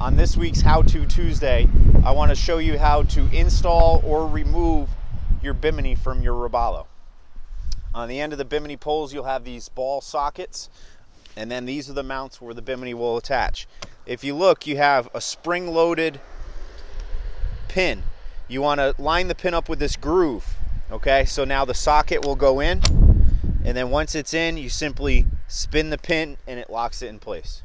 On this week's How To Tuesday, I want to show you how to install or remove your bimini from your Robalo. On the end of the bimini poles, you'll have these ball sockets, and then these are the mounts where the bimini will attach. If you look, you have a spring-loaded pin. You want to line the pin up with this groove, okay? So now the socket will go in, and then once it's in, you simply spin the pin and it locks it in place.